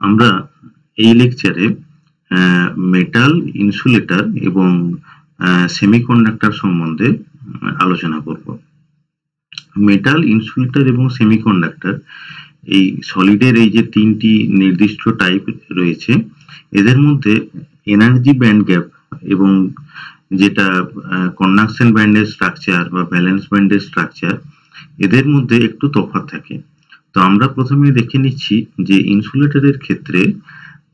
আমরা এই লেকচারে মেটাল ইনসুলেটর এবং সেমিকন্ডাক্টর সম্বন্ধে আলোচনা করব। মেটাল ইনসুলেটর এবং সেমিকন্ডাক্টর এই সলিডের এই যে তিনটি নির্দিষ্ট টাইপ রয়েছে, এদের মধ্যে এনার্জি ব্যান্ড গ্যাপ এবং যেটা কন্ডাকশন ব্যান্ডের স্ট্রাকচার বা ব্যালেন্স ব্যান্ডের স্ট্রাকচার এদের মধ্যে একটু তফাৎ থাকে। তো আমরা প্রথমে দেখে নিচ্ছি যে ইনসুলেটরের ক্ষেত্রে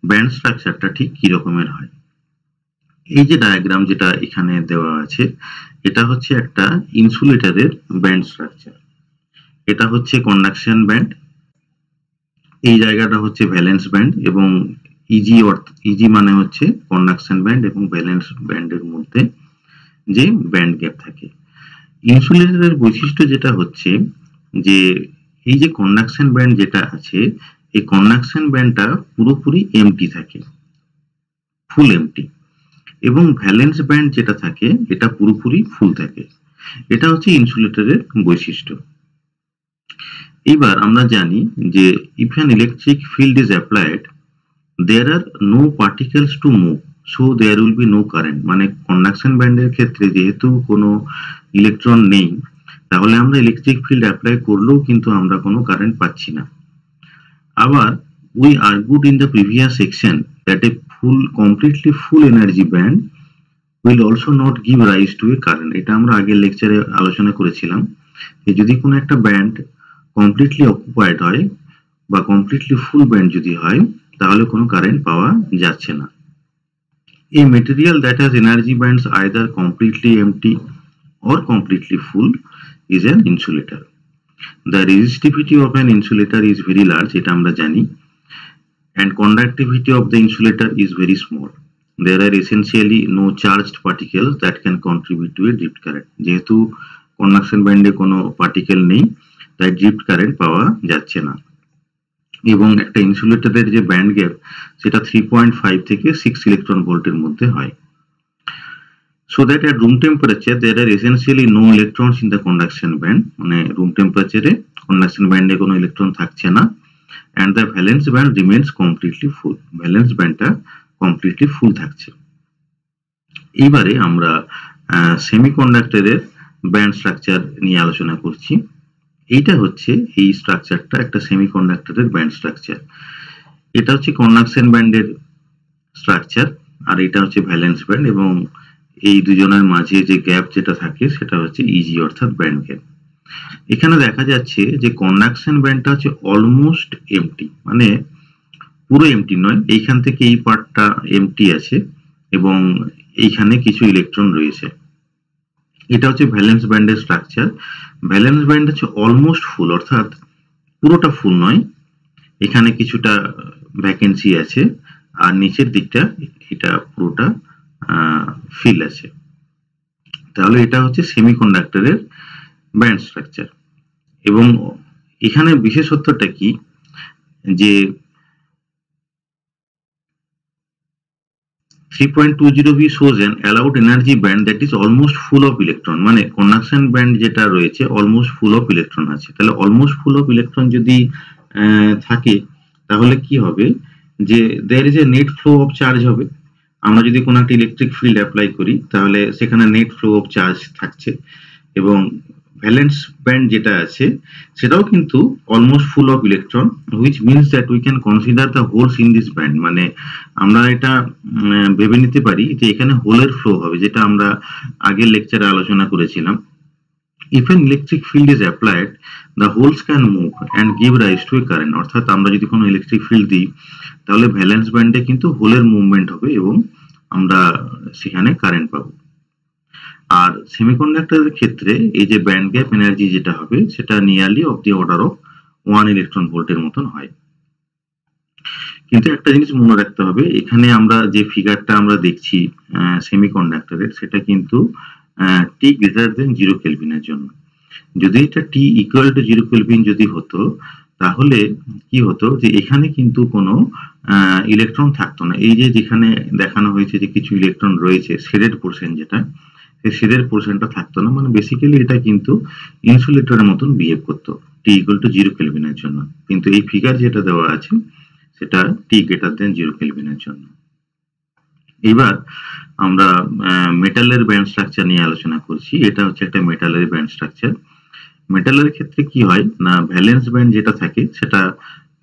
ব্যান্ড স্ট্রাকচারটা ঠিক কি রকমের হয়। এই যে ডায়াগ্রাম যেটা এখানে দেওয়া আছে, এটা হচ্ছে একটা ইনসুলেটরের ব্যান্ড স্ট্রাকচার এটা হচ্ছে কন্ডাকশন ব্যান্ড এই জায়গাটা হচ্ছে ভ্যালেন্স ব্যান্ড এবং ইজি অর্থ ইজি মানে হচ্ছে কন্ডাকশন ব্যান্ড এবং ভ্যালেন্স ব্যান্ডের মধ্যে যে ব্যান্ড গ্যাপ থাকে। ইনসুলেটরের বৈশিষ্ট্য যেটা হচ্ছে যে এই যে কন্ডাকশন ব্যান্ড যেটা আছে, এই কন্ডাকশন ব্যান্ডটা পুরোপুরি এমটি থাকে। ফুল এমটি এবং ভ্যালেন্স ব্যান্ড যেটা থাকে, এটা পুরোপুরি ফুল থাকে। এটা হচ্ছে ইনসুলেটরের বৈশিষ্ট্য। এবার আমরা জানি যে if an electric field is applied there are no particles to move so there will be no current মানে কন্ডাকশন ব্যান্ডের ক্ষেত্রে যেহেতু কোনো ইলেকট্রন নেই তাহলে আমরা ইলেকট্রিক ফিল্ড অ্যাপ্লাই করলেও কিন্তু আমরা কোনো কারেন্ট পাচ্ছি না। আবার we argued in the previous section that a full completely full energy band will also not give rise to a current এটা আমরা আগের লেকচারে আলোচনা করেছিলাম যে যদি কোনো একটা ব্যান্ড কমপ্লিটলি অকুপাইড হয় বা কমপ্লিটলি ফুল ব্যান্ড যদি হয়, তাহলে কোনো কারেন্ট পাওয়া যাচ্ছে না। A material that has energy bands either completely empty or completely full is an insulator. The resistivity of an insulator is very large, এটা আমরা জানি, and conductivity of the insulator is very small. There are essentially no charged particles that can contribute to a drift current. যেহেতু conduction ব্যান্ডে কোনো particle নেই তাই drift current পাওয়া যাচ্ছে না এবং একটা ইনসুলেটরের যে ব্যান্ড গ্যাপ সেটা থ্রি পয়েন্ট ফাইভ থেকে সিক্স ইলেকট্রন ভোল্টের মধ্যে হয় so that at room temperature there are essentially no electrons in the conduction band মানে রুম টেম্পারেচারে কন্ডাকশন ব্যান্ডে কোনো ইলেকট্রন থাকছে না। And the valence band remains completely full valence ব্যান্ডটা completely full থাকছে। এইবারে আমরা সেমিকন্ডাক্টরের ব্যান্ড স্ট্রাকচার নিয়ে আলোচনা করছি। এইটা হচ্ছে এই স্ট্রাকচারটা একটা সেমিকন্ডাক্টরের ব্যান্ড স্ট্রাকচার এটা হচ্ছে কন্ডাকশন ব্যান্ডের স্ট্রাকচার আর এটা হচ্ছে ভ্যালেন্স ব্যান্ড এবং এই দুজনের মাঝে যে গ্যাপ যেটা থাকে, সেটা হচ্ছে ইজি অর্থাৎ ব্যান্ড গ্যাপ এখানে দেখা যাচ্ছে যে কন্ডাকশন ব্যান্ডটা হচ্ছে অলমোস্ট এমটি মানে পুরো এমটি নয়। এইখান থেকে এই পার্টটা এমটি আছে এবং এইখানে কিছু ইলেকট্রন রয়েছে। এটা হচ্ছে ভ্যালেন্স ব্যান্ডের স্ট্রাকচার ভ্যালেন্স ব্যান্ড হচ্ছে অলমোস্ট ফুল অর্থাৎ পুরোটা ফুল নয়। এখানে কিছুটা ভ্যাকেন্সি আছে। আর নিচের দিকটা, এটা পুরোটা ফিল আছে। তাহলে এটা হচ্ছে সেমিকন্ডাক্টরের ব্যান্ড স্ট্রাকচার। এবং এখানে বিশেষত্বটা কি? যে 3.20 V shows an allowed energy band that is almost full of electron মানে কন্ডাকশন ব্যান্ড যেটা রয়েছে অলমোস্ট ফুল অফ ইলেকট্রন আছে। তাহলে অলমোস্ট ফুল অফ ইলেকট্রন যদি থাকে, তাহলে কি হবে? যে there is a net flow of charge হবে। আমরা যদি কোনো একটা ইলেকট্রিক ফিল্ড অ্যাপ্লাই করি, তাহলে সেখানে নেট ফ্লো অফ চার্জ থাকছে এবং ভ্যালেন্স ব্যান্ড যেটা আছে, সেটাও কিন্তু almost full of electron which means that we can consider the holes in this band মানে আমরা এটা ভেবে নিতে পারি যে এখানে হোলের ফ্লো হবে, যেটা আমরা আগের লেকচারে আলোচনা করেছিলাম। If an electric field is applied the holes can move and give rise to a current অর্থাৎ আমরা যদি কোনো ইলেকট্রিক ফিল্ড দিই, তাহলে ভ্যালেন্স ব্যান্ডে কিন্তু হোলের মুভমেন্ট হবে এবং আমরা সেখানে কারেন্ট পাবো। আর সেমিকন্ডাক্টরের ক্ষেত্রে এই যে ব্যান্ড গ্যাপ এনার্জি যেটা হবে, সেটা nearly of the order of one electron ভোল্টের মতন হয়। কিন্তু একটা জিনিস মনে রাখতে হবে, এখানে আমরা যে ফিগারটা আমরা দেখছি সেমিকন্ডাক্টরের সেটা কিন্তু টি গ্রেটার দেন জিরো কেলভিনের জন্য। যদি এটা T equal to zero kelvin যদি হতো, তাহলে কি হতো যে এখানে কিন্তু কোনো ইলেকট্রন থাকতো না। এই যে যেখানে দেখানো হয়েছে যে কিছু ইলেকট্রন রয়েছে শেডেড পোর্শন যেটা, সেই শেডের পোর্শনটা থাকতো না। মানে বেসিক্যালি এটা কিন্তু ইনসুলেটরের মতন বিহেভ করতো। টি ইকুয়াল টু জিরো কেলভিনের জন্য। কিন্তু এই ফিগার যেটা দেওয়া আছে, সেটা টি গ্রেটার দেন জিরো কেলভিনের জন্য। এবার আমরা মেটালের ব্যান্ড স্ট্রাকচার নিয়ে আলোচনা করছি। এটা হচ্ছে একটা মেটালের ব্যান্ড স্ট্রাকচার মেটালের ক্ষেত্রে কি হয়? না ভ্যালেন্স ব্যান্ড যেটা থাকে, সেটা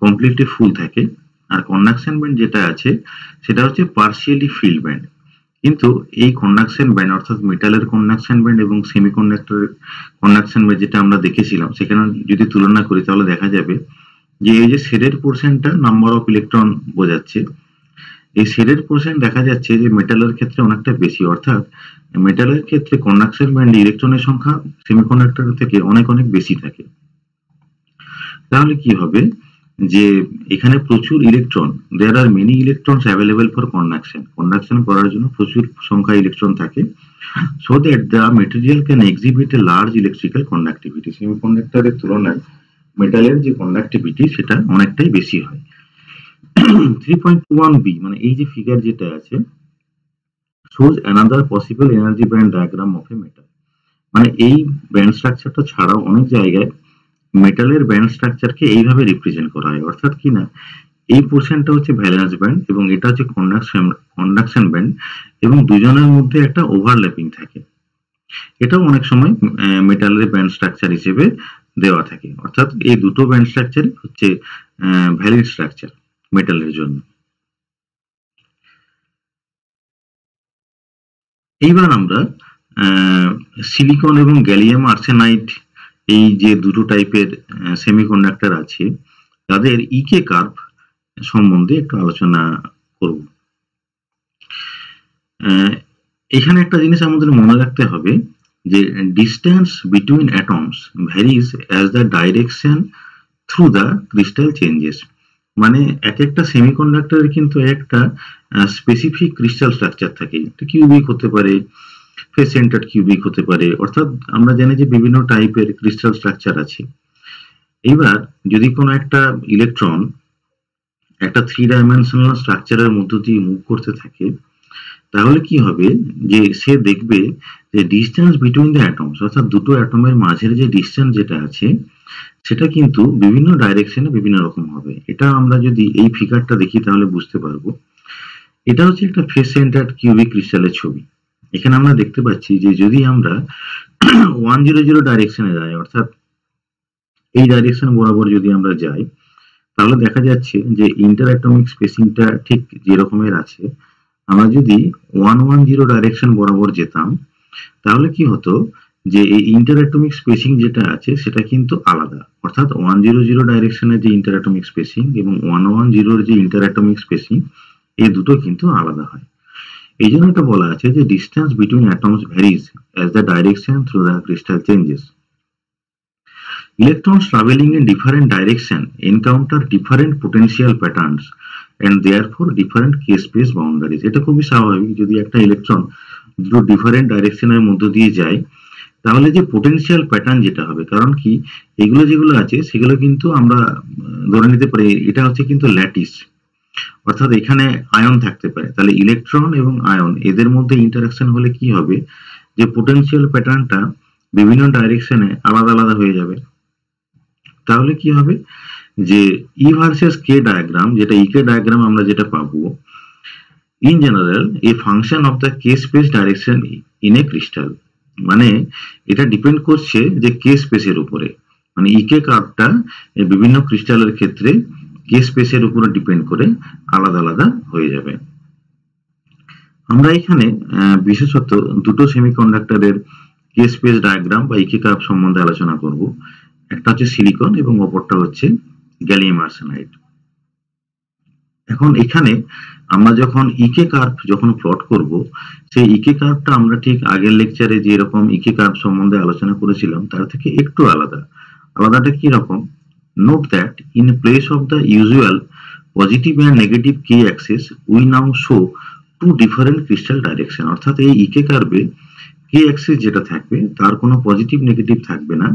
কমপ্লিটলি ফুল থাকে। আর কন্ডাকশন ব্যান্ড যেটা আছে, সেটা হচ্ছে পার্সিয়ালি ফিল্ড ব্যান্ড কিন্তু এই কন্ডাকশন ব্যান্ড অর্থাৎ মেটালের কন্ডাকশন ব্যান্ড এবং সেমি সেমিকন্ডাক্টরের কন্ডাকশন ব্যান্ড যেটা আমরা দেখেছিলাম, সেখানে যদি তুলনা করি, তাহলে দেখা যাবে যে এই যে শেডের পোর্শনটা নাম্বার অফ ইলেকট্রন বোঝাচ্ছে। এই শেডের পোর্শন দেখা যাচ্ছে যে মেটালের ক্ষেত্রে অনেকটা বেশি, অর্থাৎ মেটালের ক্ষেত্রে কন্ডাকশন ব্যান্ড ইলেকট্রনের সংখ্যা সেমিকন্ডাক্টর থেকে অনেক অনেক বেশি থাকে। তাহলে কি হবে? যে এখানে প্রচুর electron there are many electrons available for conduction conduction করার জন্য প্রচুর সংখ্যা ইলেকট্রন থাকে। So that the material can exhibit a large electrical conductivity সেমিকন্ডাক্টরের তুলনায় মেটালের যে কন্ডাক্টিভিটি সেটা অনেকটাই বেশি হয়। থ্রি পয়েন্ট ওয়ান বি মানে এই যে ফিগার যেটা আছে, shows another possible energy band diagram of a metal মানে এই ব্যান্ড স্ট্রাকচারটা ছাড়াও অনেক জায়গায় মেটালের ব্যান্ড স্ট্রাকচারকে এইভাবে রিপ্রেজেন্ট করা হয়, অর্থাৎ কি না? এই পোর্শনটা হচ্ছে ভ্যালেন্স ব্যান্ড এবং এটা হচ্ছে কন্ডাকশন কন্ডাকশন ব্যান্ড এবং দুজনের মধ্যে একটা ওভারল্যাপিং থাকে। এটাও অনেক সময় মেটালের ব্যান্ড স্ট্রাকচার হিসেবে দেওয়া থাকে। অর্থাৎ এই দুটো ব্যান্ড স্ট্রাকচার হচ্ছে ভ্যালিড স্ট্রাকচার মেটালের জন্য। এইবার আমরা সিলিকন এবং গ্যালিয়াম আর্সেনাইট এই যে দুটো টাইপের সেমিকন্ডাক্টর আছে, তাদের ইকে কার্ভ সম্বন্ধে একটু আলোচনা করব। এখানে একটা জিনিস আমাদের মনে রাখতে হবে যে distance between atoms varies as the direction through the crystal changes মানে এক একটা সেমিকন্ডাক্টরের কিন্তু একটা স্পেসিফিক ক্রিস্টাল স্ট্রাকচার থাকে। একটা কিউবিক হতে পারে ফেস কিউবিক হতে পারে। অর্থাৎ আমরা জানি যে বিভিন্ন টাইপের ক্রিস্টাল স্ট্রাকচার আছে। এইবার যদি কোনো একটা ইলেকট্রন একটা থ্রি ডাইমেনশনাল স্ট্রাকচারের মধ্য দিয়ে মুভ করতে থাকে, তাহলে কি হবে? যে সে দেখবে যে ডিস্টেন্স বিটুইন দ্য অ্যাটমস অর্থাৎ দুটো অ্যাটমের মাঝের যে ডিস্টেন্স যেটা আছে, সেটা কিন্তু বিভিন্ন ডাইরেকশনে বিভিন্ন রকম হবে। এটা আমরা যদি এই ফিগারটা দেখি, তাহলে বুঝতে পারব। এটা হচ্ছে একটা ফেস সেন্টার কিউবিক ক্রিস্টালের ছবি। এখানে আমরা দেখতে পাচ্ছি যে যদি আমরা ওয়ান জিরো জিরো ডাইরেকশনে যাই, অর্থাৎ এই ডাইরেকশন বরাবর যদি আমরা যাই, তাহলে দেখা যাচ্ছে যে ইন্টার অ্যাটমিক স্পেসিংটা ঠিক যেরকমের আছে। আমরা যদি ওয়ান ওয়ান জিরো ডাইরেকশন বরাবর যেতাম, তাহলে কি হতো যে এই ইন্টার অ্যাটমিক স্পেসিং যেটা আছে, সেটা কিন্তু আলাদা। অর্থাৎ ওয়ান জিরো জিরো ডাইরেকশনের যে ইন্টার অ্যাটমিক স্পেসিং এবং ওয়ান ওয়ান জিরোর যে ইন্টার অ্যাটমিক স্পেসিং এই দুটো কিন্তু আলাদা হয়। এই জন্য এটা বলা আছে যে distance between atoms varies as the direction through the crystal changes Electrons traveling in different direction encounter different potential patterns and therefore different k-space boundaries. এটা খুবই স্বাভাবিক যদি একটা ইলেকট্রন দুটো ডিফারেন্ট ডাইরেকশনের মধ্য দিয়ে যায়, তাহলে যে পোটেনশিয়াল প্যাটার্ন যেটা হবে, কারণ কি? এগুলো যেগুলো আছে, সেগুলো কিন্তু আমরা ধরে নিতে পারি, এটা হচ্ছে কিন্তু ল্যাটিস অর্থাৎ এখানে আয়ন থাকতে পারে। তাহলে ইলেকট্রন এবং আয়ন এদের মধ্যে ইন্টারাকশন হলে কি হবে? যে পোটেনশিয়াল প্যাটার্নটা বিভিন্ন ডাইরেকশনে আলাদা আলাদা হয়ে যাবে। তাহলে কি হবে? যে ই ভার্সেস কে ডায়াগ্রাম যেটা ইকে ডায়াগ্রাম আমরা যেটা পাবো in general a function of the K space direction in a crystal মানে এটা ডিপেন্ড করছে যে কে স্পেসের উপরে। মানে ইকে কার্ভটা বিভিন্ন ক্রিস্টালের ক্ষেত্রে কে স্পেসের উপরে ডিপেন্ড করে আলাদা আলাদা হয়ে যাবে। আমরা এখানে বিশেষত দুটো সেমিকন্ডাক্টরের কে স্পেস ডায়াগ্রাম বা ইকে কার্ভ সম্বন্ধে আলোচনা করব। একটা হচ্ছে সিলিকন এবং অপরটা হচ্ছে গ্যালিয়াম আর্সেনাইড এখন এখানে আমরা যখন ইকে কার্ভ যখন প্লট করব, সেই ইকে কার্ভটা আমরা ঠিক আগের লেকচারে যে রকম ইকে কার্ভ সম্বন্ধে আলোচনা করেছিলাম, তার থেকে একটু আলাদা। আলাদাটা কি রকম note that in place of the usual positive and negative K axis we now show two different crystal direction অর্থাৎ এই ইকে কার্ভে কে অ্যাক্সিস যেটা থাকবে, তার কোনো পজিটিভ নেগেটিভ থাকবে না।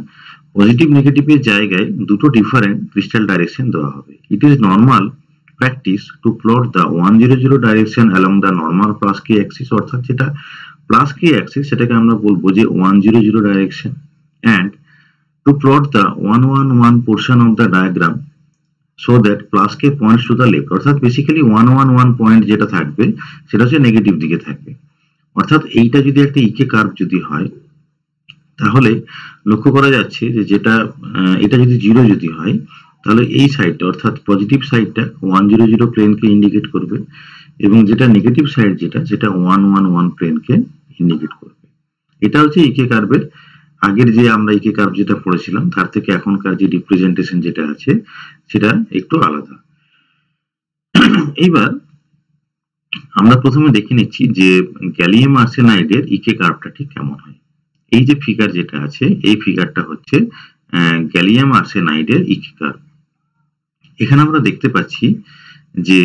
পজিটিভ নেগেটিভের জায়গায় দুটো ডিফারেন্ট ক্রিস্টাল ডাইরেকশন দেওয়া হবে। It is normal practice to plot the one zero zero direction along the normal plus K axis অর্থাৎ যেটা প্লাস কে অ্যাক্সিস সেটাকে আমরা বলব যে one zero zero direction and the one one one portion of the diagram so that plus K points to the left অর্থাৎ one one point যেটা থাকবে, সেটা হচ্ছে নেগেটিভ দিকে থাকবে। অর্থাৎ এইটা যদি একটা ইকে কার্ভ যদি হয়, তাহলে লক্ষ্য করা যাচ্ছে যে যেটা এটা যদি জিরো যদি হয়, তাহলে এই সাইডটা অর্থাৎ পজিটিভ সাইডটা ওয়ান জিরো জিরো প্লেনকে ইন্ডিকেট করবে এবং যেটা নেগেটিভ সাইড যেটা, সেটা ওয়ান ওয়ান ওয়ান প্লেনকে ইন্ডিকেট করবে। এটা হচ্ছে ইকে কার্ভের আগের যে আমরা ইকে কার্ভ যেটা পড়েছিলাম, তার থেকে এখনকার যে রিপ্রেজেন্টেশন যেটা আছে, সেটা একটু আলাদা। এইবার আমরা প্রথমে দেখে নিচ্ছি যে গ্যালিয়াম আর্সেনাইডের ইকে কার্ভটা ঠিক কেমন হয়। এই যে ফিগার যেটা আছে, এই ফিগারটা হচ্ছে গ্যালিয়াম আর্সেনাইডের ইকে কার্ভ এখানে আমরা দেখতে পাচ্ছি যে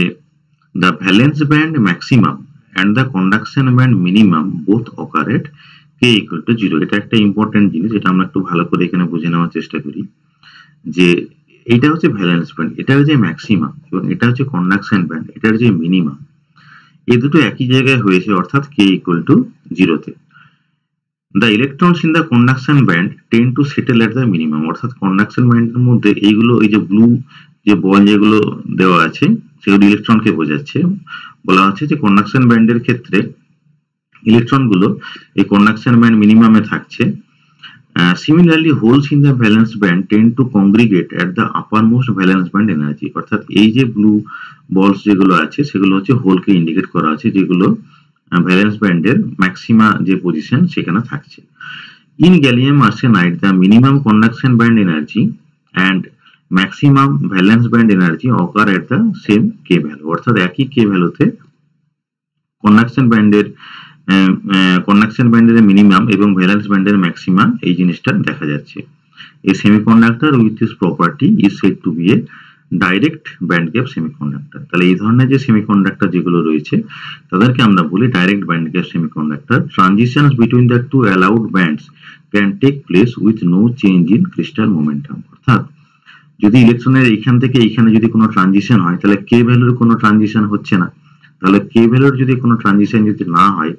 the valence band maximum and the conduction band minimum both occur at k equal to zero এটা একটা ইম্পর্টেন্ট জিনিস, এটা আমরা একটু ভালো করে এখানে বুঝে নেওয়ার চেষ্টা করি। যে এটা হচ্ছে ভ্যালেন্স ব্যান্ড এটা হচ্ছে ম্যাক্সিমাম এবং এটা হচ্ছে কন্ডাকশন ব্যান্ড এটা হচ্ছে মিনিমাম এই দুটো একই জায়গায় হয়েছে, অর্থাৎ কে ইকুয়াল টু জিরোতে the electrons in the conduction band tend to settle at the minimum অর্থাৎ কন্ডাকশন ব্যান্ডের মধ্যে এইগুলো, এই যে ব্লু যে বল যেগুলো দেওয়া আছে, সেগুলো ইলেকট্রনকে বোঝাচ্ছে। বলা হচ্ছে যে কন্ডাকশন ব্যান্ডের ক্ষেত্রে ইলেকট্রনগুলো এই কন্ডাকশন ব্যান্ড মিনিমামে থাকছে। Similarly holes in the valence band tend to congregate at the uppermost valence band energy অর্থাৎ এই যে ব্লু বলস যেগুলো আছে, সেগুলো হচ্ছে হোলকে ইন্ডিকেট করা আছে, যেগুলো ভ্যালেন্স ব্যান্ডের ম্যাক্সিমা যে পজিশন সেখানে থাকছে। In gallium arsenide the minimum conduction band energy and maximum valence band energy occur at the same k value অর্থাৎ একই কে ভ্যালুতে কন্ডাকশন ব্যান্ডের কন্ডাকশন ব্যান্ডের মিনিমাম এবং ভ্যালেন্স ব্যান্ডের ম্যাক্সিমাম এই জিনিসটা দেখা যাচ্ছে। এই semiconductor with this property is said to be a direct band gap semiconductor তাহলে এই ধরনের যে সেমিকন্ডাক্টর যেগুলো রয়েছে, তাদেরকে আমরা বলি direct band gap semiconductor transitions between the two allowed bands can take place with no change in crystal momentum অর্থাৎ যদি ইলেকট্রনের এইখান থেকে এইখানে যদি কোনো ট্রানজিশন হয়, তাহলে কে ভ্যালুর কোনো ট্রানজিশন হচ্ছে না। তাহলে কে ভ্যালুর যদি কোনো ট্রানজিশন যদি না হয়,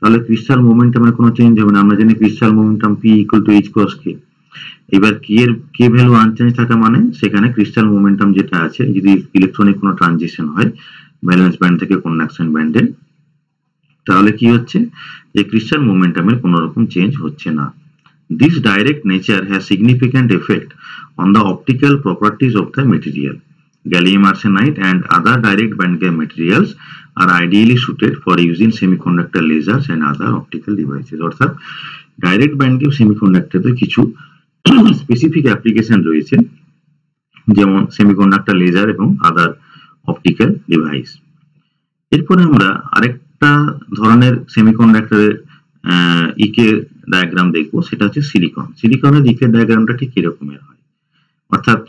তাহলে ক্রিস্টাল মোমেন্টামের কোনো চেঞ্জ হবে না। আমরা জানি crystal momentum p equal to h cross k এবার কি এর কে ভ্যালু আনচেঞ্জ থাকা মানে সেখানে ক্রিস্টাল মোমেন্টাম যেটা আছে, যদি ইলেকট্রনিক কোনো ট্রানজিশন হয় ভ্যালেন্স ব্যান্ড থেকে কন্ডাকশন ব্যান্ডে তাহলে কি হচ্ছে? যে ক্রিস্টাল মোমেন্টামের কোনো রকম চেঞ্জ হচ্ছে না। This direct nature has significant effect on the optical properties of the material gallium arsenide and other direct band gap materials are ideally suited for using semiconductor lasers and other optical devices. অর্থাৎ direct band সেমিকন্ডাক্টরের কিছু specific application রয়েছে, যেমন semiconductor laser এবং আদার optical device এরপরে আমরা আরেকটা ধরনের সেমিকন্ডাক্টরের ইকে ডায়াগ্রাম দেখব, সেটা হচ্ছে সিলিকন সিলিকনের ইকে ডায়াগ্রামটা ঠিক এরকমের হয়। অর্থাৎ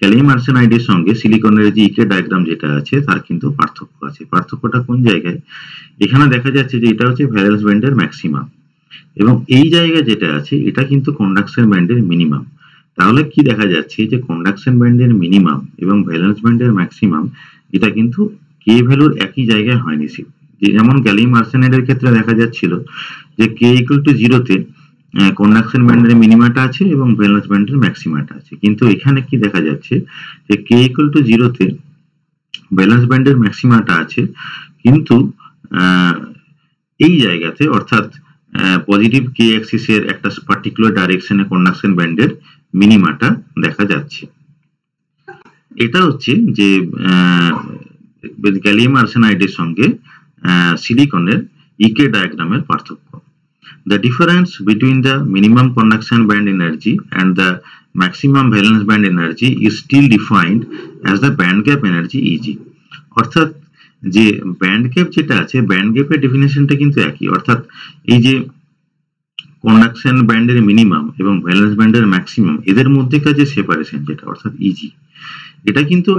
ক্যালিয়াম আর্সেনাইডের সঙ্গে সিলিকনের যে ইকে ডায়াগ্রাম যেটা আছে, তার কিন্তু পার্থক্য আছে। পার্থক্যটা কোন জায়গায়? এখানে দেখা যাচ্ছে যে এটা হচ্ছে ভ্যালেন্স ব্যান্ডের ম্যাক্সিমাম। এবং এই জায়গায় যেটা আছে, এটা কিন্তু কন্ডাকশন ব্যান্ডের মিনিমাম। তাহলে কি দেখা যাচ্ছে যে কন্ডাকশন ব্যান্ডের মিনিমাম এবং ভ্যালেন্স ব্যান্ডের ম্যাক্সিমাম, এটা কিন্তু কে ভ্যালুর একই জায়গায় হয়নি। যেমন গ্যালিয়াম আর্সেনাইডের ক্ষেত্রে দেখা যাচ্ছিল যে কে ইকুয়াল টু জিরোতে কন্ডাকশন ব্যান্ডের মিনিমাটা আছে এবং ভ্যালেন্স ব্যান্ডের ম্যাক্সিমাটা আছে। কিন্তু এখানে কি দেখা যাচ্ছে যে কে ইকুয়াল টু জিরোতে ভ্যালেন্স ব্যান্ডের ম্যাক্সিমাটা আছে, কিন্তু এই জায়গাতে অর্থাৎ পজিটিভ কে অ্যাক্সিসের একটা পার্টিকুলার ডাইরেকশনে কন্ডাকশন ব্যান্ডের মিনিমাটা দেখা যাচ্ছে। এটা হচ্ছে যে গ্যালিয়াম আর্সেনাইডের সঙ্গে সিলিকনের ইকে ডায়াগ্রামের পার্থক্য। The difference between the minimum conduction band energy and the maximum valence band energy is still defined as the band gap energy Eg. অর্থাৎ যে ব্যান্ড গ্যাপ যেটা আছে ব্যান্ড গ্যাপের ডেফিনেশনটা কিন্তু একই অর্থাৎ এই যে কন্ডাকশন ব্যান্ডের মিনিমাম এবং ভ্যালেন্স ব্যান্ডের ম্যাক্সিমাম এদের মধ্যেকার যে সেপারেশন যেটা, অর্থাৎ ইজি এটা কিন্তু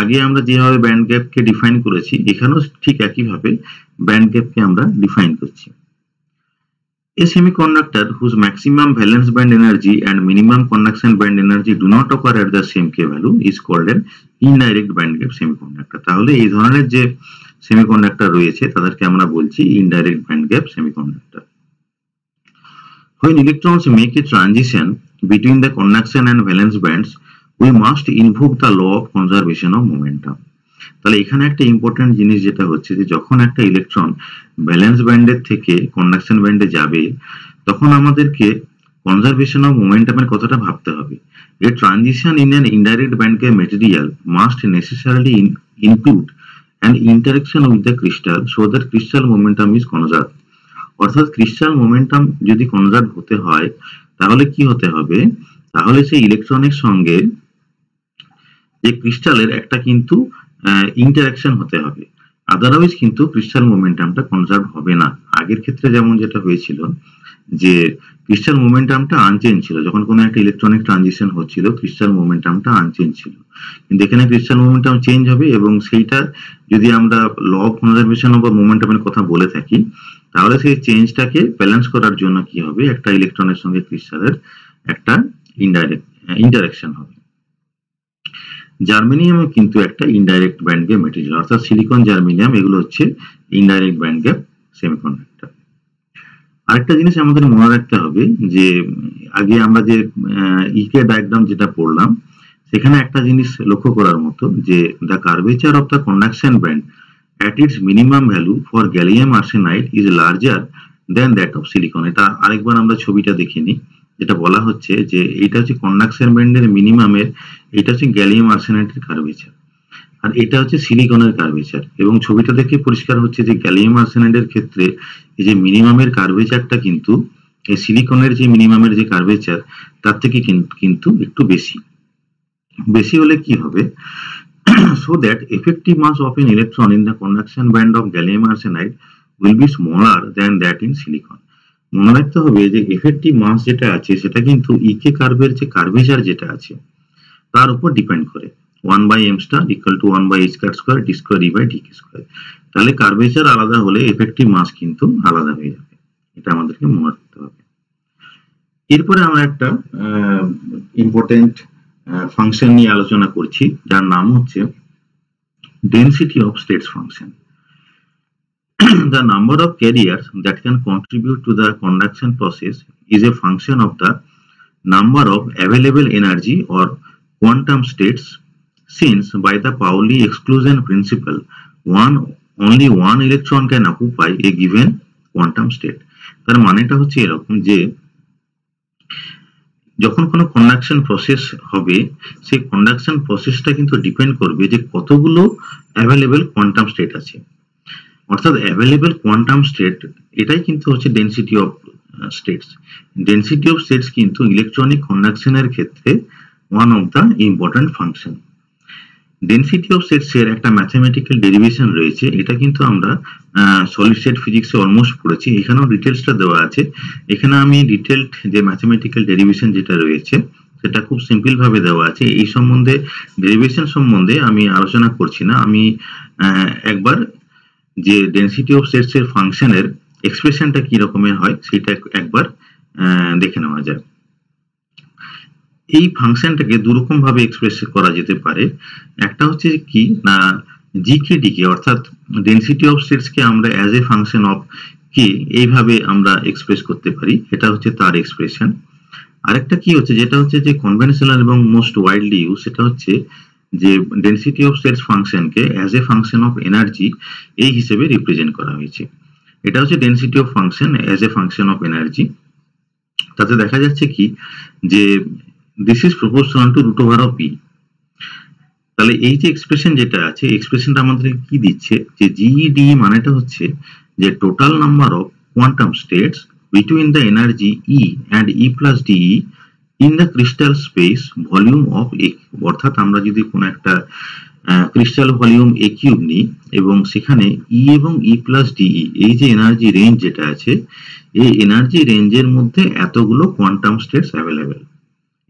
আগে আমরা যেভাবে ব্যান্ড গ্যাপকে ডিফাইন করেছি, এখানেও ঠিক একইভাবে ব্যান্ড গ্যাপকে আমরা ডিফাইন করছি A semiconductor whose maximum valence band energy and minimum conduction band energy do not occur at the same K value is called an indirect band gap semiconductor. তাহলে এই ধরনের যে সেমিকন্ডাক্টর রয়েছে তাদেরকে আমরা বলছি indirect band gap semiconductor. When electrons make a transition between the conduction and valence bands we must invoke the law of conservation of momentum তাহলে এখানে একটা ইম্পর্টেন্ট জিনিস যেটা হচ্ছে যে যখন একটা ইলেকট্রন ব্যালেন্স ব্যান্ডের থেকে কন্ডাকশন ব্যান্ডে যাবে, তখন আমাদেরকে কনজারভেশন অফ মোমেন্টামের কথাটা ভাবতে হবে। A transition in an indirect band material must necessarily include and interaction with the crystal so that crystal momentum is conserve অর্থাৎ ক্রিস্টাল মোমেন্টাম যদি কনজার্ভ হতে হয়, তাহলে কি হতে হবে? তাহলে সেই ইলেকট্রনের সঙ্গে যে ক্রিস্টালের একটা কিন্তু ইন্টারাকশন হতে হবে। আদারওয়াইজ কিন্তু ক্রিস্টাল মোমেন্টামটা কনজার্ভ হবে না। আগের ক্ষেত্রে যেমন যেটা হয়েছিল যে ক্রিস্টাল মোমেন্টামটা আনচেঞ্জ ছিল। যখন কোনো একটা ইলেকট্রনিক ট্রানজিশন হচ্ছিল ক্রিস্টাল মোমেন্টামটা আনচেঞ্জ ছিল। কিন্তু এখানে ক্রিস্টাল মোমেন্টাম চেঞ্জ হবে এবং সেইটা যদি আমরা ল অফ কনজারভেশন অফ মোমেন্টামের কথা বলে থাকি, তাহলে সেই চেঞ্জটাকে ব্যালেন্স করার জন্য কি হবে? একটা ইলেকট্রনের সঙ্গে ক্রিস্টালের একটা ইনডাইরেক্ট ইন্টারাকশন হবে। জার্মেনিয়ামও কিন্তু একটা ইনডাইরেক্ট ব্যান্ড গ্যাপ মেটেরিয়াল অর্থাৎ সিলিকন জার্মেনিয়াম এগুলো হচ্ছে ইনডাইরেক্ট ব্যান্ড গ্যাপ সেমিকন্ডাক্টর আরেকটা জিনিস আমাদের মনে রাখতে হবে যে, আগে আমরা যে ইকে ডায়াগ্রাম যেটা পড়লাম, সেখানে একটা জিনিস লক্ষ্য করার মতো যে the curvature of the conduction band at its minimum value for gallium arsenide is larger than that of silicon এটা আরেকবার আমরা ছবিটা দেখে নিই। যেটা বলা হচ্ছে যে এটা হচ্ছে কন্ডাকশন ব্যান্ডের মিনিমামের এটা হচ্ছে গ্যালিয়াম আর্সেনাইটের কার্ভেচার আর এটা হচ্ছে সিলিকনের কার্ভেচার এবং ছবিটা দেখে পরিষ্কার হচ্ছে যে গ্যালিয়াম আর্সেনাইডের ক্ষেত্রে এই যে মিনিমামের কার্ভেচারটা কিন্তু, এই সিলিকনের যে মিনিমামের যে কার্ভেচার তার থেকে কিন্তু একটু বেশি। বেশি হলে কি হবে? So that effective mass of an electron in the conduction band of gallium arsenide will be smaller than that in silicon মনে রাখতে হবে যে এফেক্টিভ মাস যেটা আছে, সেটা কিন্তু ইকে কার্ভের যে কার্ভেচার যেটা আছে, তার উপর ডিপেন্ড করে। One by m star equal to one by h bar square d square E by d k square তাহলে কার্ভেচার আলাদা হলে এফেক্টিভ মাস কিন্তু আলাদা হয়ে যাবে। এটা আমাদেরকে মনে রাখতে হবে। এরপরে আমরা একটা ইম্পর্টেন্ট ফাংশন নিয়ে আলোচনা করছি, যার নাম হচ্ছে density of states function the number of carriers that can contribute to the conduction process is a function of the number of available energy or quantum states since by the Pauli exclusion principle one only one electron can occupy a given quantum state তার মানেটা হচ্ছে এরকম যে যখন কোনো conduction process হবে সেই conduction প্রসেসটা কিন্তু ডিপেন্ড করবে যে কতগুলো অ্যাভেলেবেল কোয়ান্টাম স্টেট আছে অর্থাৎ অ্যাভেলেবেল কোয়ান্টাম স্টেট এটাই কিন্তু হচ্ছে density of states density of states কিন্তু ইলেকট্রনিক কন্ডাকশনের ক্ষেত্রে one of the important function density of states এর একটা ম্যাথমেটিক্যাল ডেরিভেশন রয়েছে, এটা কিন্তু আমরা সলিড স্টেট ফিজিক্সে অলমোস্ট পড়েছি। এখানেও ডিটেলসটা দেওয়া আছে। এখানে আমি ডিটেলড যে ম্যাথমেটিক্যাল ডেরিভেশন যেটা রয়েছে, সেটা খুব সিম্পল ভাবে দেওয়া আছে। এই সম্বন্ধে ডেরিভেশন সম্বন্ধে আমি আলোচনা করছি না। আমি একবার যে ডেন্সিটি অফ সেটস এর ফাংশনের এক্সপ্রেশনটা কি রকমের হয়, সেটা একবার দেখে নেওয়া যায় এই ফাংশনটাকে দুরকম ভাবে এক্সপ্রেস করা যেতে পারে। একটা হচ্ছে কি, না জি কে ডিকে অর্থাৎ ডেন্সিটি অফ স্টেটসকে আমরা as a function of k এইভাবে আমরা এক্সপ্রেস করতে পারি এটা হচ্ছে তার এক্সপ্রেশন আরেকটা কি হচ্ছে, যেটা হচ্ছে যে কনভেনশনাল এবং মোস্ট ওয়াইডলি ইউজ সেটা হচ্ছে যে ডেন্সিটি অফ স্টেটস ফাংশনকে as a function of energy এই হিসেবে রিপ্রেজেন্ট করা হয়েছে। এটা হচ্ছে density of function as a function of energy তাতে দেখা যাচ্ছে কি যে this is proportional to root over of p তাহলে এই যে এক্সপ্রেশন যেটা আছে এক্সপ্রেশনটা আমাদের কি দিচ্ছে? যে জিইডি মানেটা হচ্ছে যে total number of quantum states between the energy E and E plus d E in the crystal space volume of a অর্থাৎ আমরা যদি কোনো একটা ক্রিস্টাল ভলিউম এ কিউব নিই এবং সেখানে ই এবং ই প্লাস ডিই এই যে এনার্জি রেঞ্জ যেটা আছে এই এনার্জি রেঞ্জের মধ্যে এতগুলো quantum states available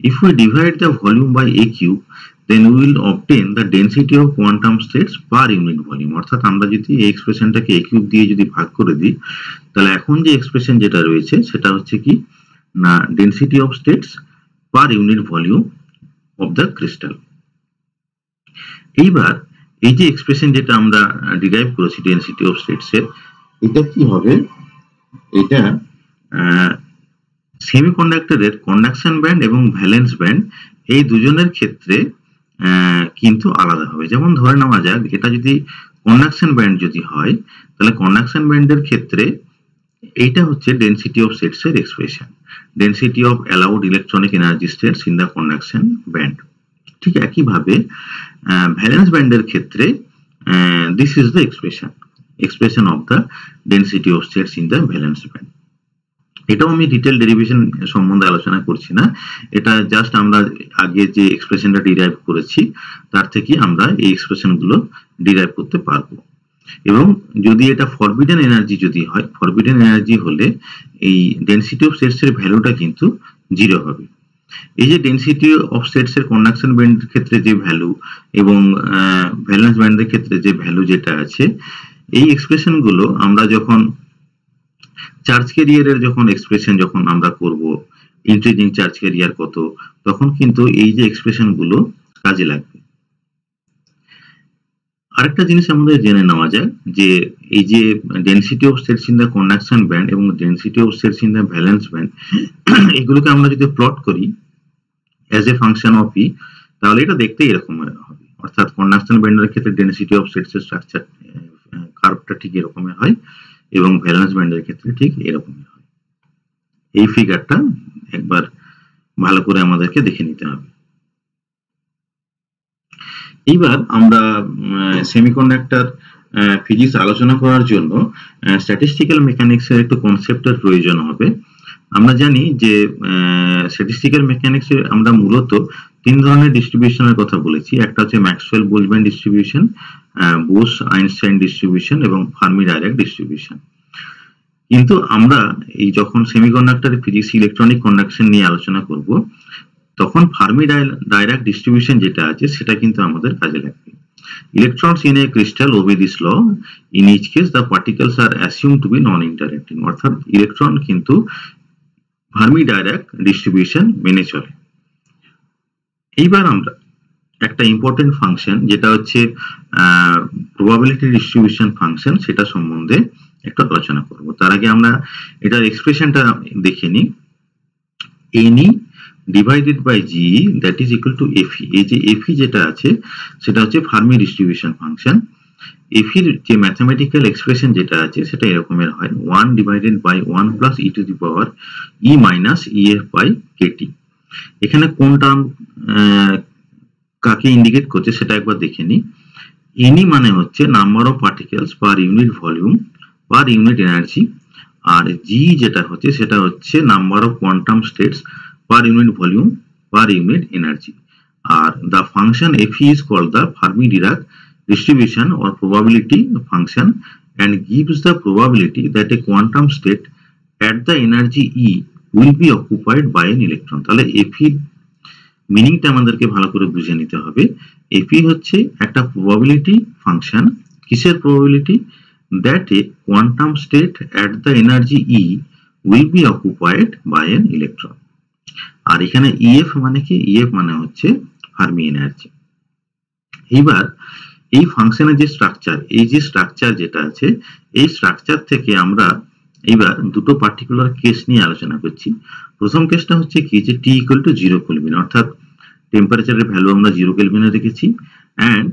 if we divide the volume by cube, then we will obtain the density of quantum states per unit volume. অর্থাৎ আমরা যদি এই এক্সপ্রেশনটাকে a কিউব দিয়ে যদি ভাগ করে দিই তাহলে এখন যে এক্সপ্রেশন যেটা রয়েছে সেটা হচ্ছে কি? না density of states per unit volume of the crystal এইবার এই যে এক্সপ্রেশন যেটা আমরা ডিরাইভ করেছি ডেন্সিটি অফ স্টেটস এর, এটা কি হবে? এটা সেমি সেমিকন্ডাক্টরের কন্ডাকশন ব্যান্ড এবং ভ্যালেন্স ব্যান্ড এই দুজনের ক্ষেত্রে কিন্তু আলাদা হবে। যেমন ধরে নেওয়া যাক, এটা যদি কন্ডাকশন ব্যান্ড যদি হয়, তাহলে কন্ডাকশন ব্যান্ডের ক্ষেত্রে এইটা হচ্ছে ডেন্সিটি অফ সেটস এর expression density of allowed electronic energy states in the conduction band ঠিক একইভাবে ভ্যালেন্স ব্যান্ডের ক্ষেত্রে this is the expression expression of the density of states in the valence band এটাও আমি ডিটেল ডেরিভেশন সম্বন্ধে আলোচনা করছি না। এটা জাস্ট আমরা আগে যে এক্সপ্রেশনটা ডিরাইভ করেছি, তার থেকে আমরা এই এক্সপ্রেশনগুলো ডিরাইভ করতে পারব। এবং যদি এটা ফরবিডেন এনার্জি যদি হয় ফরবিডেন এনার্জি হলে এই ডেন্সিটি অফ সেটস এর ভ্যালুটা কিন্তু জিরো হবে। এই যে ডেন্সিটি অফ সেটস এর কন্ডাকশন ব্যান্ডের ক্ষেত্রে যে ভ্যালু এবং ভ্যালেন্স ব্যান্ডের ক্ষেত্রে যে ভ্যালু যেটা আছে, এই এক্সপ্রেশনগুলো আমরা যখন চার্জ ক্যারিয়ারের যখন এক্সপ্রেশন যখন আমরা করব ইন্ট্রিজিং চার্জ ক্যারিয়ার কত, তখন কিন্তু এই যে এক্সপ্রেশনগুলো কাজে লাগবে। আরেকটা জিনিস আমাদের জেনে নেওয়া যায় যে এই যে density of states in the conduction band এবং density of states in the valence band এগুলোকে আমরা যদি প্লট করি as a function of E তাহলে এটা দেখতে এরকম হবে। অর্থাৎ কন্ডাকশন ব্যান্ডের ক্ষেত্রে ডেন্সিটি অফ সেটস এর স্ট্রাকচার কার্ভটা ঠিক এরকমের হয় এবং ভ্যালেন্স ব্যান্ডের ক্ষেত্রে ঠিক এরকমই হয়। এই ফিগারটা একবার ভালো করে আমাদেরকে দেখে নিতে হবে। এইবার আমরা সেমিকন্ডাক্টর ফিজিক্স আলোচনা করার জন্য স্ট্যাটিস্টিক্যাল মেকানিক্সের একটু কনসেপ্টের প্রয়োজন হবে। আমরা জানি যে স্ট্যাটিস্টিক্যাল মেকানিক্সে আমরা মূলত তিন ধরনের ডিস্ট্রিবিউশনের কথা বলেছি। একটা হচ্ছে Maxwell Boltzmann distribution Bose Einstein distribution এবং ফার্মি ডাইরেক্ট ডিস্ট্রিবিউশন কিন্তু আমরা এই যখন সেমিকন্ডাক্টর ফিজিক্স ইলেকট্রনিক কন্ডাকশন নিয়ে আলোচনা করব তখন ফার্মি ডাইরেক্ট ডিস্ট্রিবিউশন যেটা আছে, সেটা কিন্তু আমাদের কাজে লাগবে। electrons in a crystal obey this law in each case the particles are assumed to be non-interacting অর্থাৎ ইলেকট্রন কিন্তু ফার্মি ডাইরেক্ট ডিস্ট্রিবিউশন মেনে চলে। এইবার আমরা একটা ইম্পর্টেন্ট ফাংশন যেটা হচ্ছে প্রবাবিলিটি ডিস্ট্রিবিউশন ফাংশন সেটা সম্বন্ধে একটু আলোচনা করব। তার আগে আমরা এটার এক্সপ্রেশনটা দেখে নিই। N E divided by g that is equal to f E এই যে এফি যেটা আছে, সেটা হচ্ছে ফার্মি ডিস্ট্রিবিউশন ফাংশন এফির যে ম্যাথামেটিক্যাল এক্সপ্রেশন যেটা আছে, সেটা এরকমের হয়। One divided by one plus e to the power E minus E F by k T এখানে কোন টার্ম কাকে ইন্ডিকেট করছে সেটা একবার দেখে নিই। এনি মানে হচ্ছে number of particles per unit volume per unit energy আর জি যেটা হচ্ছে, সেটা হচ্ছে number of quantum states per unit volume per unit energy আর the function Fe is called the Fermi-Dirac distribution or probability function and gives the probability that a quantum state at the energy E will be occupied by an electron তাহলে Fe মিনিংটা আমাদেরকে ভালো করে বুঝে নিতে হবে Fe হচ্ছে একটা probability function কিসের probability that a quantum state at the energy E will be occupied by an electron আর এখানে ইএফ e মানে কি? ইএফ e মানে হচ্ছে ফার্মি এনার্জি এইবার এই ফাংশনের যে স্ট্রাকচার এই যে স্ট্রাকচার যেটা আছে, এই স্ট্রাকচার থেকে আমরা এইবার দুটো পার্টিকুলার কেস নিয়ে আলোচনা করছি। প্রথম কেসটা হচ্ছে কি? যে T equal to zero kelvin অর্থাৎ টেম্পারেচারের ভ্যালু আমরা জিরো কেলভিনে রেখেছি। And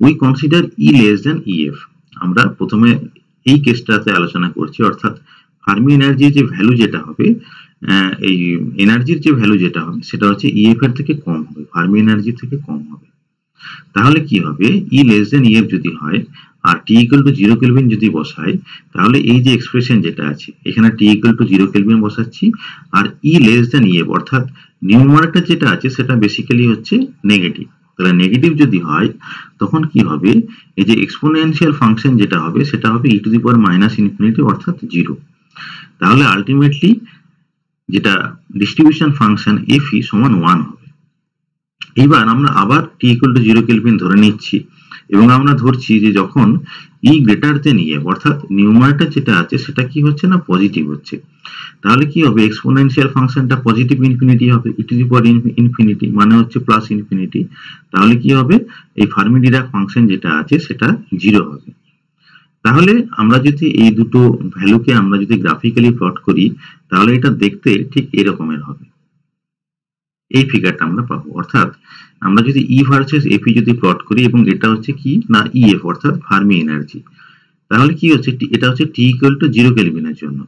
we consider E less than E F আমরা প্রথমে এই কেসটাতে আলোচনা করছি, অর্থাৎ ফার্মি এনার্জির যে ভ্যালু যেটা হবে এই এনার্জির যে ভ্যালু যেটা হবে, সেটা হচ্ছে ইএফ এর থেকে কম হবে, ফার্মি এনার্জি থেকে কম হবে। তাহলে কি হবে? ই লেস দেন ইএফ যদি হয়, আর T equal to zero kelvin যদি বসাই, তাহলে এই যে এক্সপ্রেশন যেটা আছে, এখানে T equal to zero kelvin বসাচ্ছি, আর ই লেস দেন ইএফ অর্থাৎ নিউমারেটর যেটা আছে, সেটা বেসিক্যালি হচ্ছে নেগেটিভ তাহলে নেগেটিভ যদি হয়, তখন কি হবে? এই যে এক্সপোনেনশিয়াল ফাংশন যেটা হবে, সেটা হবে E to the power minus infinity অর্থাৎ জিরো তাহলে আলটিমেটলি যেটা ডিস্ট্রিবিউশন ফাংশন এফি সমান ওয়ান হবে। এবার আমরা আবার T equal to zero kelvin ধরে নিচ্ছি এবং আমরা ধরছি যে যখন ই গ্রেটার দেন ইএফ অর্থাৎ নিউমারেটর যেটা আছে, সেটা কি হচ্ছে না পজিটিভ হচ্ছে? তাহলে কি হবে? এক্সপোনেনশিয়াল ফাংশনটা পজিটিভ ইনফিনিটি হবে ই টু দি পাওয়ার ইনফিনিটি মানে হচ্ছে প্লাস ইনফিনিটি তাহলে কি হবে? এই ফার্মি ডিরাক ফাংশন যেটা আছে, সেটা জিরো হবে। তাহলে আমরা যদি এই দুটো ভ্যালুকে আমরা যদি গ্রাফিক্যালি প্লট করি, তাহলে এটা দেখতে ঠিক এরকমের হবে। এই ফিগারটা আমরা পাবো। অর্থাৎ আমরা যদি ই ভার্সেস এপি যদি প্লট করি এবং এটা হচ্ছে কি? না ইএফ অর্থাৎ ফার্মি এনার্জি তাহলে কি হচ্ছে? এটা হচ্ছে টি ইকুয়াল টু জিরো কেলভিনের জন্য।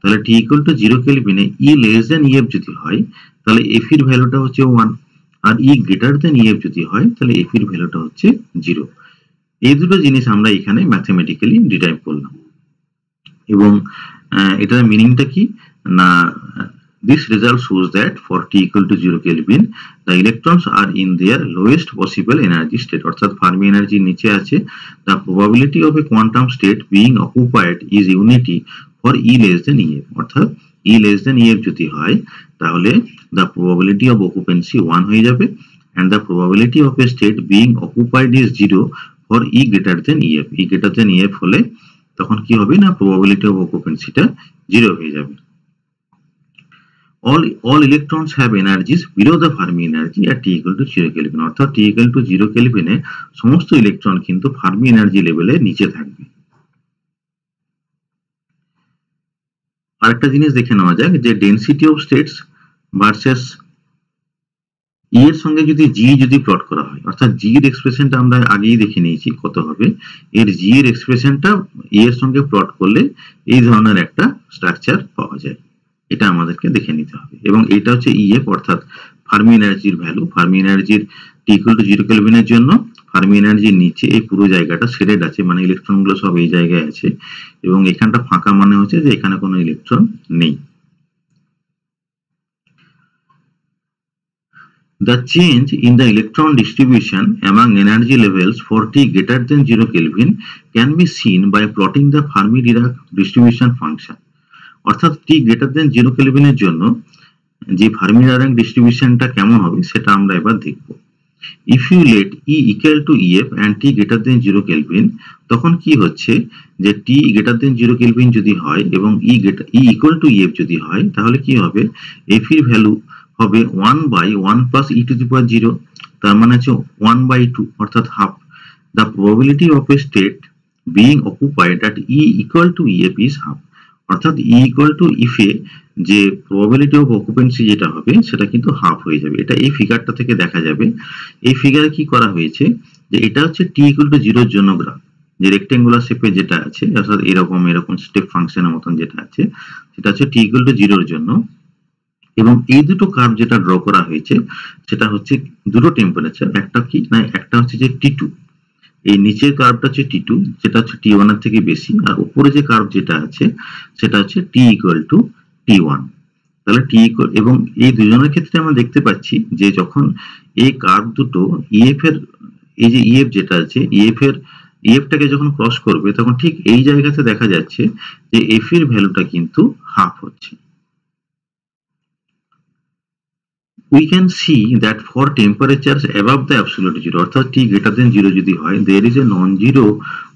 তাহলে টি ইকুয়াল টু জিরো কেলভিনে ই লেস দেন ইএফ যদি হয়, তাহলে এফির ভ্যালুটা হচ্ছে ওয়ান আর ই গ্রেটার দেন ইএফ যদি হয়, তাহলে এফির ভ্যালুটা হচ্ছে জিরো এই দুটো জিনিস আমরা এখানে ম্যাথমেটিক্যালি ডিটাইভ করলাম। এবং এটার মিনিংটা কি? না this result shows that for T equal to zero kelvin the electrons are in their lowest possible energy state অর্থাৎ ফার্মি এনার্জি নিচে আছে। The probability of a quantum state being occupied is unity for E less than E F অর্থাৎ E less than F যদি হয়, তাহলে the probability of occupancy one হয়ে যাবে। And the probability of a state being occupied is zero for E greater than E F E greater than E F হলে তখন কি হবে না? প্রবাবিলিটি অফ অকুপেন্সিটা জিরো হয়ে যাবে। All all electrons have energies below the Fermi energy are T equal to zero kelvin অর্থাৎ T equal to zero কেলভিনে সমস্ত ইলেকট্রন কিন্তু ফার্মি এনার্জি লেভেলের নিচে থাকবে। আরেকটা জিনিস দেখে নেওয়া যাক যে density of states versus E এর সঙ্গে যদি জি যদি প্লট করা হয়, অর্থাৎ জি এর এক্সপ্রেশনটা আমরা আগেই দেখে নিয়েছি কত হবে। এর জি এর এক্সপ্রেশনটা ই এর সঙ্গে প্লট করলে এই ধরনের একটা স্ট্রাকচার পাওয়া যায়। এটা আমাদেরকে দেখে নিতে হবে। এবং এটা হচ্ছে ইএফ অর্থাৎ ফার্মি এনার্জির ভ্যালু ফার্মি এনার্জির টি ইকুয়াল টু জিরো কেলভিনের জন্য ফার্মি এনার্জির নিচে এই পুরো জায়গাটা শেডেড আছে মানে ইলেকট্রনগুলো সব এই জায়গায় আছে। এবং এখানটা ফাঁকা মানে হচ্ছে যে এখানে কোনো ইলেকট্রন নেই। The change in the electron distribution among energy levels for T greater than 0 Kelvin can be seen by plotting the Fermi-Dirac distribution function. অর্থাৎ টি গ্রেটার দেন জিরো কেলভিনের জন্য যে ফার্মিডারাং ডিস্ট্রিবিউশনটা কেমন হবে সেটা আমরা এবার দেখব if you let E equal to E F and T greater than zero kelvin তখন কি হচ্ছে যে T greater than zero kelvin যদি হয় এবং E greater E equal to E F যদি হয়, তাহলে কি হবে এফ এর ভ্যালু হবে one by one plus e to the power zero তার মানে হচ্ছে ওয়ান বাই টু অর্থাৎ half the probability of a state being occupied at E equal to E F is half অর্থাৎ ই ইকুয়াল টু ইফে যে probability of occupancy যেটা হবে, সেটা কিন্তু হাফ হয়ে যাবে। এটা এই ফিগারটা থেকে দেখা যাবে। এই ফিগারে কি করা হয়েছে? যে এটা হচ্ছে টি ইকুয়াল টু জিরোর জন্য গ্রাফ যে রেক্টেঙ্গুলার শেপে যেটা আছে, অর্থাৎ এরকম এরকম স্টেপ ফাংশনের মতন যেটা আছে, সেটা হচ্ছে টি ইকুয়াল টু জিরোর জন্য। এবং এই দুটো কার্ভ যেটা ড্র করা হয়েছে, সেটা হচ্ছে দুটো টেম্পারেচার একটা কি? না, একটা হচ্ছে যে টি টু এই নিচের কার্ভটা হচ্ছে টি টু যেটা হচ্ছে টি ওয়ানের থেকে বেশি, আর উপরে যে কার্ভ যেটা আছে, সেটা হচ্ছে T equal to T one তাহলে টি এবং এই দুজনের ক্ষেত্রে আমরা দেখতে পাচ্ছি যে যখন এই কার্ভ দুটো ইএফ এর, এই যে ইএফ যেটা আছে ইএফ এর ইএফটাকে যখন ক্রস করবে, তখন ঠিক এই জায়গাতে দেখা যাচ্ছে যে এফ এর ভ্যালুটা কিন্তু হাফ হচ্ছে। We can see that for temperatures above the absolute zero অর্থাৎ t greater than 0 যদি হয় there is a non-zero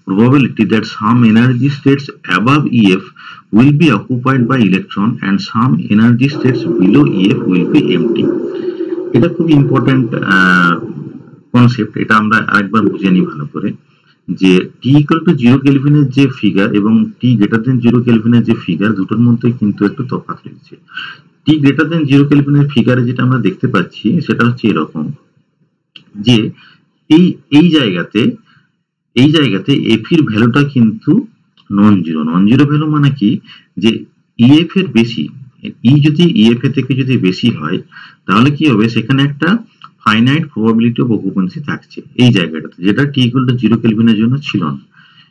probability that some energy states above EF will be occupied by electron and some energy states below EF will be empty এটা খুব important concept এটা আমরা আরেকবার বুঝে নিই ভালো করে যে টি ইকুয়াল টু জিরো কেলভিনের যে ফিগার এবং টি গ্রেটার দেন জিরো কেলভিনের যে ফিগার দুটোর মধ্যে কিন্তু একটু তফাৎ রয়েছে টি গ্রেটার দেন জিরো কেলভিনের ফিগারে যেটা আমরা দেখতে পাচ্ছি, সেটা হচ্ছে এরকম যে এই এই জায়গাতে এই জায়গাতে এফির ভ্যালুটা কিন্তু non zero non zero value মানে কি? যে ইএফ এর বেশি ই যদি ইএফ এর থেকে যদি বেশি হয়, তাহলে কি হবে? সেখানে একটা ফাইনাইট প্রবাবিলিটি অফ অকুপেন্সি থাকছে এই জায়গাটাতে, যেটা টি ইকুয়াল টু জিরো কেলভিনের জন্য ছিল না।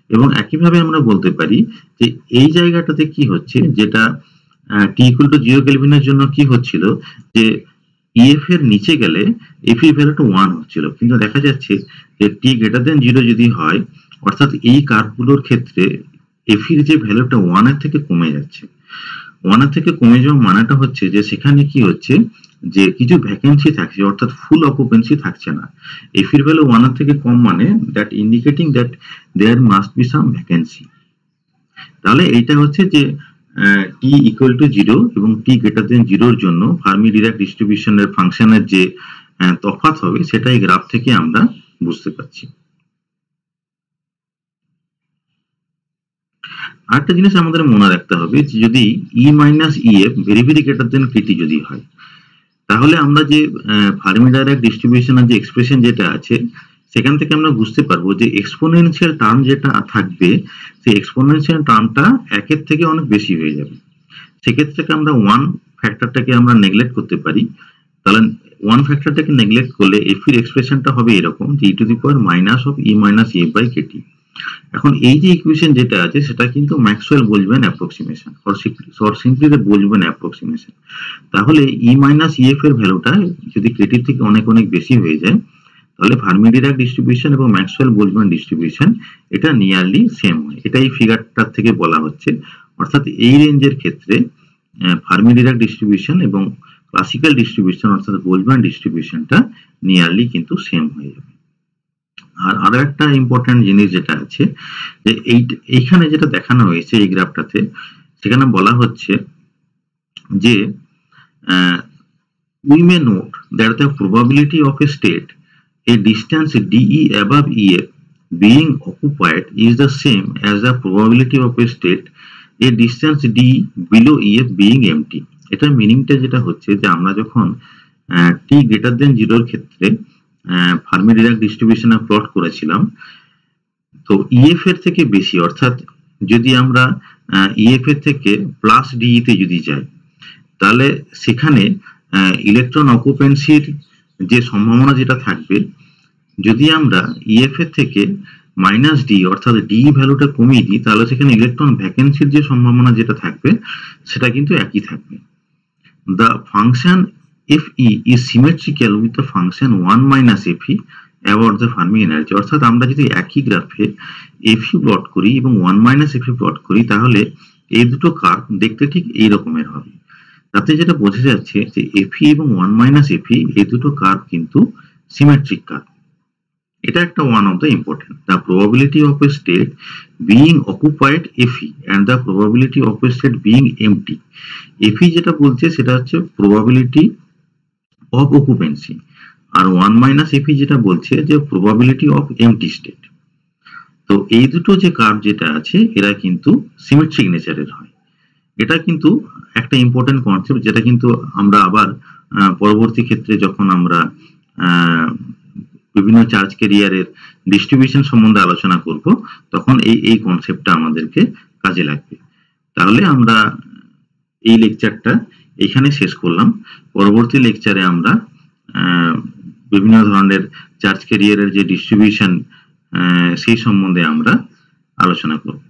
এবং একইভাবে আমরা বলতে পারি যে এই জায়গাটাতে কি হচ্ছে? যেটা টি ইকুয়াল টু জিরো কেলভিনের জন্য কি হচ্ছিল? যে ইএফ এর নিচে গেলে এফ এর ভ্যালুটা ওয়ান হচ্ছিল। কিন্তু দেখা যাচ্ছে যে টি গ্রেটার দেন জিরো যদি হয়, অর্থাৎ এই কার্ভগুলোর ক্ষেত্রে এফির যে ভ্যালুটা ওয়ানের থেকে কমে যাচ্ছে। ওয়ানের থেকে কমে যাওয়া মানেটা হচ্ছে যে সেখানে কি হচ্ছে, যে কিছু ভ্যাকেন্সি থাকছে, অর্থাৎ ফুল অকুপেন্সি থাকছে না। এফির ভ্যালু ওয়ানের থেকে কম মানে that indicating that there must be some vacancy তাহলে এইটা হচ্ছে যে টি ইকুয়াল টু জিরো এবং টি গ্রেটার দেন জিরোর জন্য ফার্মি ডিরাক ডিস্ট্রিবিউশনের ফাংশনের যে তফাৎ হবে সেটা এই গ্রাফ থেকে আমরা বুঝতে পারছি। আরেকটা জিনিস আমাদের মনে রাখতে হবে যে যদি E minus E F very very greater than k T যদি হয়, তাহলে আমরা যে ফার্মি ডাইরেক্ট ডিস্ট্রিবিউশনের যে এক্সপ্রেশন যেটা আছে সেখান থেকে আমরা বুঝতে পারব যে এক্সপোনেনশিয়াল টার্ম যেটা থাকবে, সেই এক্সপোনেনশিয়াল টার্মটা একের থেকে অনেক বেশি হয়ে যাবে। সেক্ষেত্রে আমরা ওয়ান ফ্যাক্টরটাকে আমরা নেগলেক্ট করতে পারি? তাহলে ওয়ান ফ্যাক্টরটাকে নেগলেক্ট করলে এফির এক্সপ্রেশনটা হবে এরকম যে e to the power minus of E minus a by k T এখন এই যে ইকুয়েশন যেটা আছে, সেটা কিন্তু ম্যাক্সওয়েল বলবেন অ্যাপ্রক্সিমেশন অর সিম্পলি বলবেন অ্যাপ্রক্সিমেশন তাহলে ই মাইনাস ইএফ এর ভ্যালুটা যদি কেটির থেকে অনেক অনেক বেশি হয়ে যায় তাহলে ফার্মিডিরাক ডিস্ট্রিবিউশন এবং ম্যাক্সওয়েল বোলজম্যান ডিস্ট্রিবিউশন এটা নিয়ারলি সেম হয়। এটা এই ফিগারটার থেকে বলা হচ্ছে। অর্থাৎ এই রেঞ্জের ক্ষেত্রে ফার্মি ডিরাক ডিস্ট্রিবিউশন এবং ক্লাসিক্যাল ডিস্ট্রিবিউশন অর্থাৎ বোলজম্যান ডিস্ট্রিবিউশনটা নিয়ারলি কিন্তু সেম হয়ে যাবে। আর আরও একটা ইম্পর্টেন্ট জিনিস যেটা আছে, যে এই, এইখানে যেটা দেখানো হয়েছে এই গ্রাফটাতে সেখানে বলা হচ্ছে যে may note that the probability of a state a distance dE above EF being occupied is the same as the probability of a state. A distance d below EF being empty. এটার মিনিংটা যেটা হচ্ছে যে আমরা যখন টি greater দেন জিরোর ক্ষেত্রে Fermi ডিরাক্ট distribution plot করেছিলাম, তো ইএফ এর থেকে বেশি, অর্থাৎ যদি আমরা ইএফ এর থেকে প্লাস ডিইতে যদি যাই, তাহলে সেখানে ইলেকট্রন অকুপেন্সির যে সম্ভাবনা যেটা থাকবে যদি আমরা ইএফ এর থেকে মাইনাস ডি অর্থাৎ ডি ভ্যালুটা কমিয়ে দিই, তাহলে সেখানে ইলেকট্রন ভ্যাকেন্সির যে সম্ভাবনা যেটা থাকবে, সেটা কিন্তু একই থাকবে। The function f E is symmetrical with the function one minus f E about the Fermi energy অর্থাৎ আমরা যদি একই গ্রাফে এফ ই প্লট করি এবং one minus f E plot করি, তাহলে এই দুটো কার্ভ দেখতে ঠিক এই রকমের হবে। তাতে যেটা বোঝা যাচ্ছে যে এফি এবং ওয়ান মাইনাস এফি এই দুটো কার্ভ কিন্তু সিমেট্রিক কার্ভ এটা একটা one of the important the probability of a state being occupied F E and the probability of a state being empty F E যেটা বলছে সেটা হচ্ছে প্রবাবিলিটি অফ অকুপেন্সি আর ওয়ান মাইনাস এফি যেটা বলছে যে প্রবাবিলিটি অফ এমটি স্টেট তো এই দুটো যে কার্ভ যেটা আছে, এরা কিন্তু সিমেট্রিক নেচারের হয়। এটা কিন্তু একটা ইম্পর্টেন্ট কনসেপ্ট যেটা কিন্তু আমরা আবার পরবর্তী ক্ষেত্রে যখন আমরা বিভিন্ন চার্জ কেরিয়ারের ডিস্ট্রিবিউশন সম্বন্ধে আলোচনা করব, তখন এই এই কনসেপ্টটা আমাদেরকে কাজে লাগবে। তাহলে আমরা এই লেকচারটা এখানে শেষ করলাম। পরবর্তী লেকচারে আমরা বিভিন্ন ধরনের চার্জ কেরিয়ারের যে ডিস্ট্রিবিউশন সেই সম্বন্ধে আমরা আলোচনা করব।